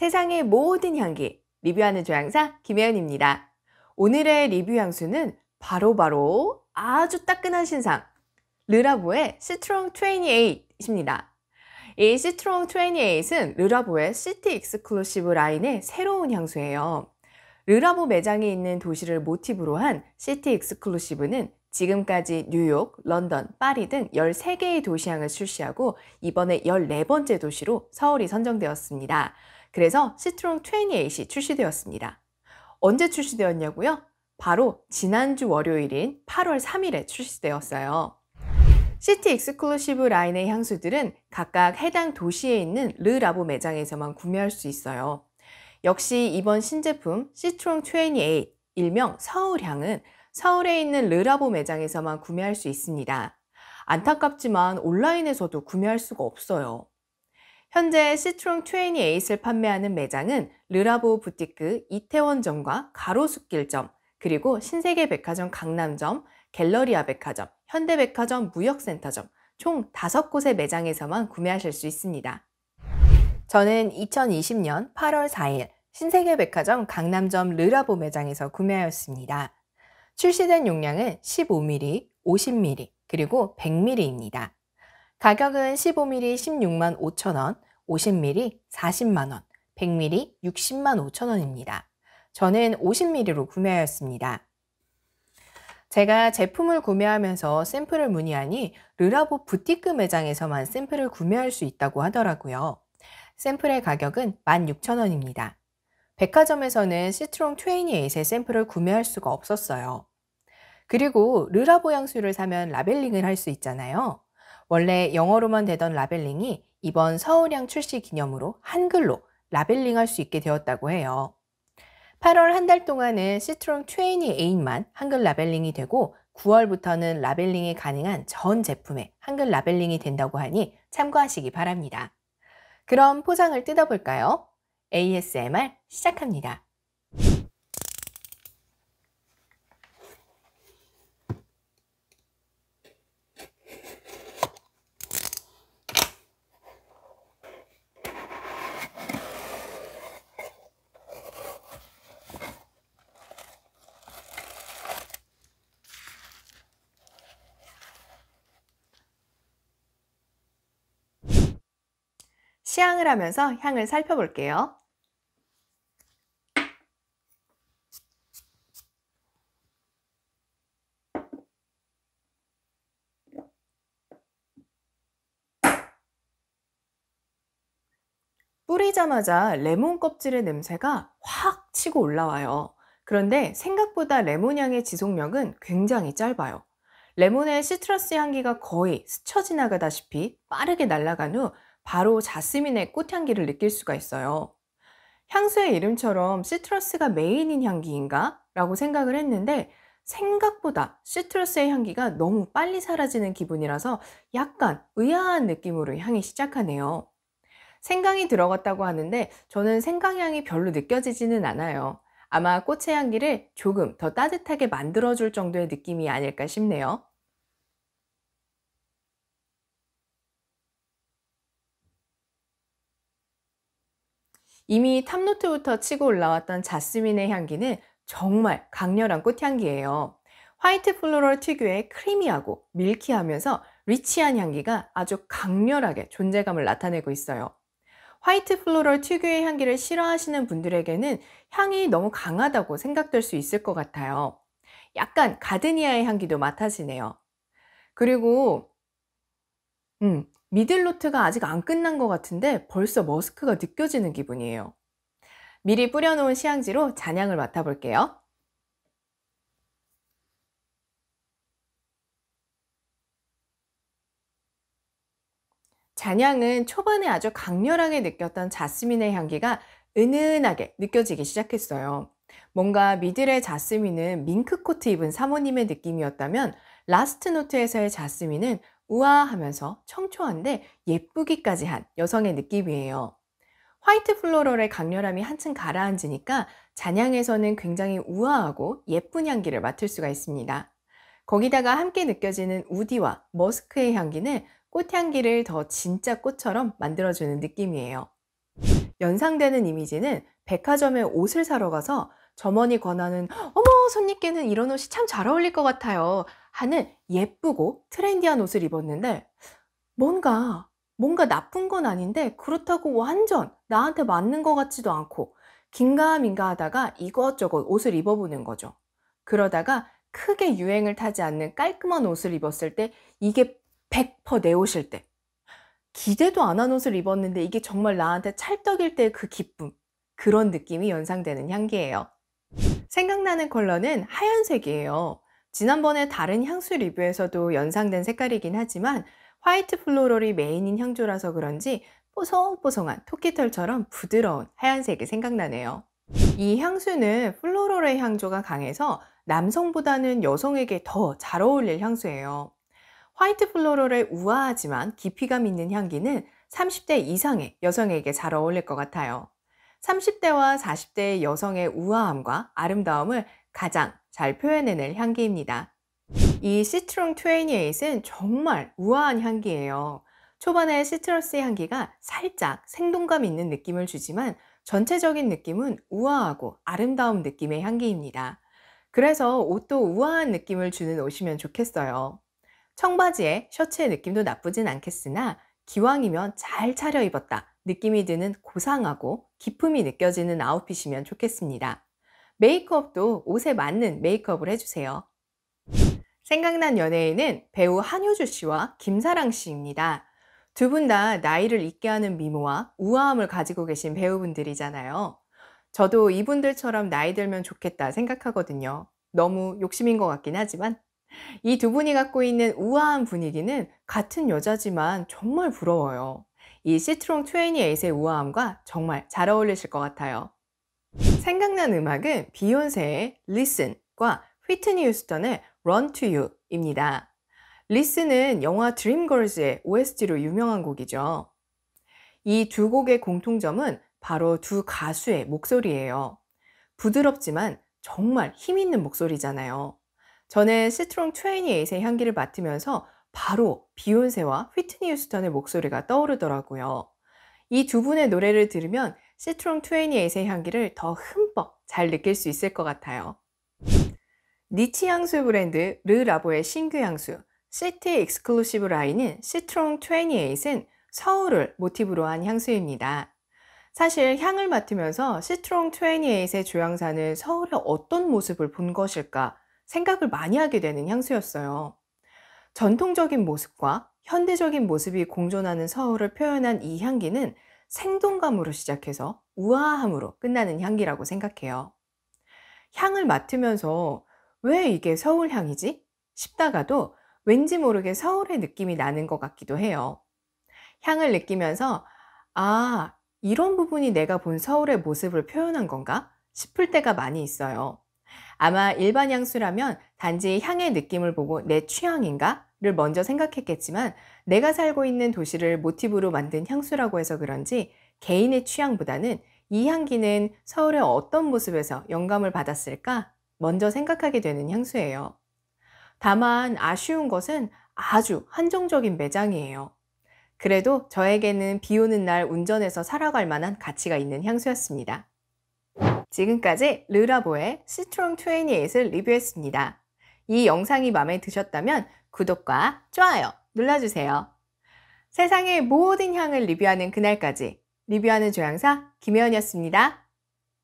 세상의 모든 향기 리뷰하는 조향사 김혜연입니다. 오늘의 리뷰 향수는 바로바로 바로 아주 따끈한 신상 르라보의 시트롱 28입니다. 이 시트롱 28은 르라보의 City Exclusive 라인의 새로운 향수예요. 르라보 매장이 있는 도시를 모티브로 한 City Exclusive는 지금까지 뉴욕, 런던, 파리 등 13개의 도시향을 출시하고 이번에 14번째 도시로 서울이 선정되었습니다. 그래서 시트롱 28이 출시되었습니다. 언제 출시되었냐고요? 바로 지난주 월요일인 8월 3일에 출시되었어요. City Exclusive 라인의 향수들은 각각 해당 도시에 있는 르 라보 매장에서만 구매할 수 있어요. 역시 이번 신제품 시트롱 28, 일명 서울향은 서울에 있는 르라보 매장에서만 구매할 수 있습니다. 안타깝지만 온라인에서도 구매할 수가 없어요. 현재 시트롱 28을 판매하는 매장은 르라보 부티크 이태원점과 가로수길점, 그리고 신세계 백화점 강남점, 갤러리아 백화점, 현대백화점 무역센터점 총 5곳의 매장에서만 구매하실 수 있습니다. 저는 2020년 8월 4일 신세계 백화점 강남점 르라보 매장에서 구매하였습니다. 출시된 용량은 15ml, 50ml, 그리고 100ml입니다. 가격은 15ml 16만 5천원, 50ml 40만원, 100ml 60만 5천원입니다. 저는 50ml로 구매하였습니다. 제가 제품을 구매하면서 샘플을 문의하니 르라보 부티크 매장에서만 샘플을 구매할 수 있다고 하더라고요. 샘플의 가격은 16,000원입니다. 백화점에서는 시트롱 28의 샘플을 구매할 수가 없었어요. 그리고 르라보 향수를 사면 라벨링을 할 수 있잖아요. 원래 영어로만 되던 라벨링이 이번 서울향 출시 기념으로 한글로 라벨링 할 수 있게 되었다고 해요. 8월 한 달 동안은 시트롱 28만 한글 라벨링이 되고 9월부터는 라벨링이 가능한 전 제품에 한글 라벨링이 된다고 하니 참고하시기 바랍니다. 그럼 포장을 뜯어볼까요? ASMR 시작합니다. 시향을 하면서 향을 살펴볼게요. 뿌리자마자 레몬 껍질의 냄새가 확 치고 올라와요. 그런데 생각보다 레몬 향의 지속력은 굉장히 짧아요. 레몬의 시트러스 향기가 거의 스쳐 지나가다시피 빠르게 날아간 후 바로 자스민의 꽃향기를 느낄 수가 있어요. 향수의 이름처럼 시트러스가 메인인 향기인가? 라고 생각을 했는데 생각보다 시트러스의 향기가 너무 빨리 사라지는 기분이라서 약간 의아한 느낌으로 향이 시작하네요. 생강이 들어갔다고 하는데 저는 생강향이 별로 느껴지지는 않아요. 아마 꽃의 향기를 조금 더 따뜻하게 만들어줄 정도의 느낌이 아닐까 싶네요. 이미 top note부터 치고 올라왔던 자스민의 향기는 정말 강렬한 꽃향기예요. white floral 특유의 creamy하고 milky하면서 rich한 향기가 아주 강렬하게 존재감을 나타내고 있어요. white floral 특유의 향기를 싫어하시는 분들에게는 향이 너무 강하다고 생각될 수 있을 것 같아요. 약간 gardenia의 향기도 맡아지네요. 그리고 음, 미들노트가 아직 안 끝난 것 같은데 벌써 머스크가 느껴지는 기분이에요. 미리 뿌려놓은 시향지로 잔향을 맡아볼게요. 잔향은 초반에 아주 강렬하게 느꼈던 자스민의 향기가 은은하게 느껴지기 시작했어요. 뭔가 미들의 자스민은 밍크 코트 입은 사모님의 느낌이었다면 last note에서의 자스민은 우아하면서 청초한데 예쁘기까지 한 여성의 느낌이에요. white floral의 강렬함이 한층 가라앉으니까 잔향에서는 굉장히 우아하고 예쁜 향기를 맡을 수가 있습니다. 거기다가 함께 느껴지는 woody와 머스크의 향기는 꽃향기를 더 진짜 꽃처럼 만들어주는 느낌이에요. 연상되는 이미지는 백화점에 옷을 사러 가서 점원이 권하는 어머 손님께는 이런 옷이 참 잘 어울릴 것 같아요 하는 예쁘고 트렌디한 옷을 입었는데 뭔가 뭔가 나쁜 건 아닌데 그렇다고 완전 나한테 맞는 것 같지도 않고 긴가민가 하다가 이것저것 옷을 입어보는 거죠. 그러다가 크게 유행을 타지 않는 깔끔한 옷을 입었을 때 이게 100%내 옷일 때 기대도 안 한 옷을 입었는데 이게 정말 나한테 찰떡일 때 그 기쁨 그런 느낌이 연상되는 향기예요. 생각나는 컬러는 하얀색이에요. 지난번에 다른 향수 리뷰에서도 연상된 색깔이긴 하지만 white floral이 메인인 향조라서 그런지 뽀송뽀송한 토끼털처럼 부드러운 하얀색이 생각나네요. 이 향수는 floral의 향조가 강해서 남성보다는 여성에게 더 잘 어울릴 향수예요. white floral의 우아하지만 깊이감 있는 향기는 30대 이상의 여성에게 잘 어울릴 것 같아요. 30대와 40대의 여성의 우아함과 아름다움을 가장 잘 표현해낼 향기입니다. 이 시트롱 28은 정말 우아한 향기예요. 초반에 시트러스 향기가 살짝 생동감 있는 느낌을 주지만 전체적인 느낌은 우아하고 아름다운 느낌의 향기입니다. 그래서 옷도 우아한 느낌을 주는 옷이면 좋겠어요. 청바지에 셔츠의 느낌도 나쁘진 않겠으나 기왕이면 잘 차려 입었다 느낌이 드는 고상하고 기품이 느껴지는 아웃핏이면 좋겠습니다. 메이크업도 옷에 맞는 메이크업을 해주세요. 생각난 연예인은 배우 한효주 씨와 김사랑 씨입니다. 두 분 다 나이를 잊게 하는 미모와 우아함을 가지고 계신 배우분들이잖아요. 저도 이분들처럼 나이 들면 좋겠다 생각하거든요. 너무 욕심인 것 같긴 하지만 이 두 분이 갖고 있는 우아한 분위기는 같은 여자지만 정말 부러워요. 이 시트롱 28의 우아함과 정말 잘 어울리실 것 같아요. 생각난 음악은 비욘세의 Listen과 휘트니 휴스턴의 Run to You입니다. 리스는 영화 드림걸즈의 OST로 유명한 곡이죠. 이 두 곡의 공통점은 바로 두 가수의 목소리예요. 부드럽지만 정말 힘 있는 목소리잖아요. 저는 시트롱 28의 향기를 맡으면서 바로 비욘세와 휘트니 휴스턴의 목소리가 떠오르더라고요. 이 두 분의 노래를 들으면 시트롱 28의 향기를 더 흠뻑 잘 느낄 수 있을 것 같아요. niche 향수 브랜드 르라보의 신규 향수 City Exclusive 라인인 시트롱 28은 서울을 모티브로 한 향수입니다. 사실 향을 맡으면서 시트롱 28의 조향사는 서울의 어떤 모습을 본 것일까 생각을 많이 하게 되는 향수였어요. 전통적인 모습과 현대적인 모습이 공존하는 서울을 표현한 이 향기는 생동감으로 시작해서 우아함으로 끝나는 향기라고 생각해요. 향을 맡으면서 왜 이게 서울 향이지? 싶다가도 왠지 모르게 서울의 느낌이 나는 것 같기도 해요. 향을 느끼면서 아, 이런 부분이 내가 본 서울의 모습을 표현한 건가? 싶을 때가 많이 있어요. 아마 일반 향수라면 단지 향의 느낌을 보고 내 취향인가? 를 먼저 생각했겠지만 내가 살고 있는 도시를 모티브로 만든 향수라고 해서 그런지 개인의 취향보다는 이 향기는 서울의 어떤 모습에서 영감을 받았을까? 먼저 생각하게 되는 향수예요. 다만 아쉬운 것은 아주 한정적인 매장이에요. 그래도 저에게는 비 오는 날 운전해서 살아갈 만한 가치가 있는 향수였습니다. 지금까지 르라보의 시트롱 28을 리뷰했습니다. 이 영상이 마음에 드셨다면 구독과 좋아요 눌러주세요. 세상의 모든 향을 리뷰하는 그날까지 리뷰하는 조향사 김혜원이었습니다.